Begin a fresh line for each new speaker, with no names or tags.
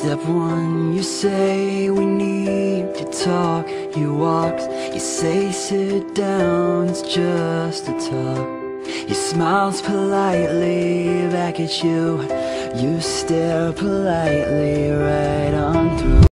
Step one, you say we need to talk. He walks, you say sit down, it's just a talk. He smiles politely back at you. You stare politely right.